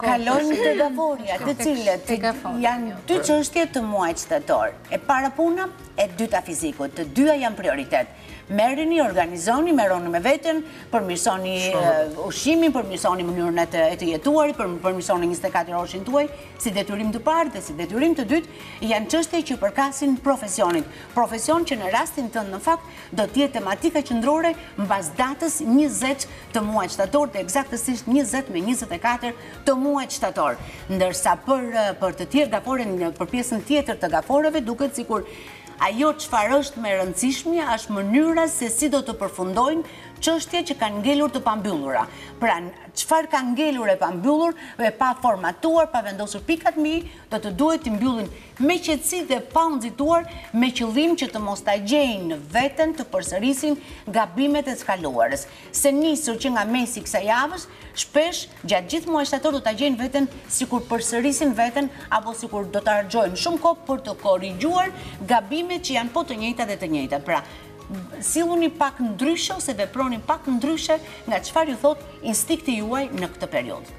Kalojmë te Gaforrja të cilët janë dy çështje të muajit shtator E para puna e dyta fiziku Të dyja janë prioritet Merrini, organizoni, merruni me veten Përmirësoni ushqimin Përmirësoni mënyrën e të jetuarit Përmirësoni 24 orëshin tuaj Si detyrim të parë dhe si detyrim të dytë Janë çështje që përkasin profesionit Profesion që në rastin tonë në fakt do të jetë tematika qendrore mbas datës njëzet të muajit shtator dhe ekzaktësisht njëzet me njëzet e katër të muajit shtator. Ndërsa për të tjerë Gaforre për pjesën tjetër të Gaforreve duket sikur ajo çfarë është më e rëndësishmja është mënyra se si do të përfundojnë çështje që kanë ngelur të pambyllura. Pra, çfarë ka ngelur e pambyllur, e paformatuar, pa vendosur pikat mbi i, do të duhet t'i mbyllin me qetësi dhe pa u nxituar me qëllim që të mos ta gjejnë veten të përsërisin gabimet e së kaluarës, se nisur që nga mesi i kësaj javës, shpesh gjatë gjithë muajit shtator do ta gjejnë veten sikur përsërisin veten apo sikur do të harxhojnë shumë kohë për të korrigjuar gabimet që janë po të njëjta dhe të njëjta. Pra, silluni pak ndryshe ose veproni pak ndryshe nga çfarë ju thotë instinkti juaj në këtë periudhë.